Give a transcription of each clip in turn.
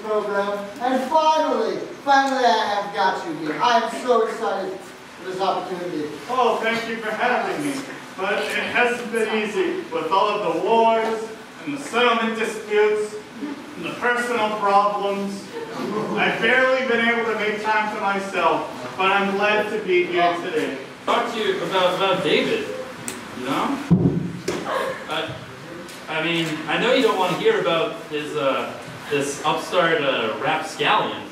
on this program. And finally, finally I have got you here. I am so excited for this opportunity. Oh, thank you for having me. But it hasn't been easy with all of the wars and the settlement disputes and the personal problems. I've barely been able to make time for myself, but I'm glad to be here today. Talk to you about, about David, you know? I, I mean, I know you don't want to hear about his, uh, this upstart uh, rapscallion,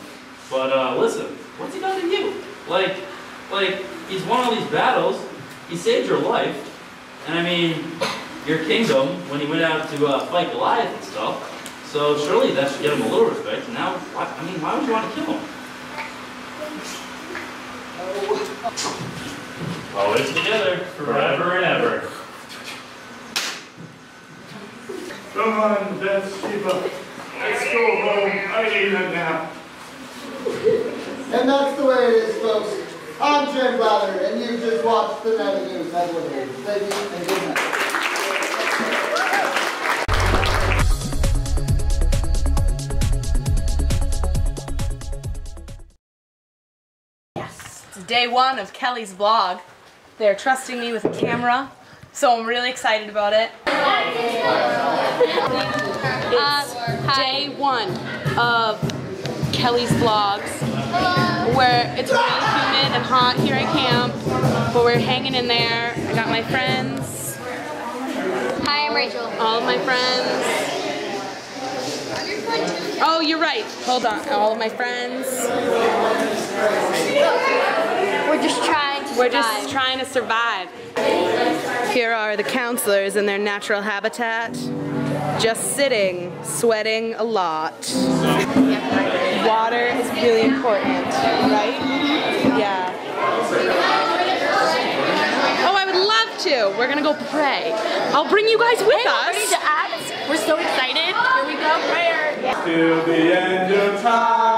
but uh, listen, what's he done to you? Like, like, he's won all these battles, he saved your life, and I mean, your kingdom, when he went out to uh, fight Goliath and stuff, so surely that should get him a little respect. And now, why, I mean, why would you want to kill him? Always together, forever and ever. Come on, Bathsheba. Let's go home. I need a nap. And that's the way it is, folks. I'm Jim Blather, and you just watched the Night News Headliners. Thank you, and good night. It's day one of Kelly's vlog. They're trusting me with a camera, so I'm really excited about it. Uh, it's day one of Kelly's vlogs, where it's really humid and hot here at camp, but we're hanging in there. I got my friends, Hi, I'm Rachel. all of my friends. Oh, you're right. Hold on. All of my friends. We're just trying to We're survive. just trying to survive. Here are the counselors in their natural habitat, just sitting, sweating a lot. Water is really important, right? Yeah. Oh, I would love to. We're gonna go pray. I'll bring you guys with Hey, ready us. to act? We're so excited. Here we go, prayer. Till the end of time.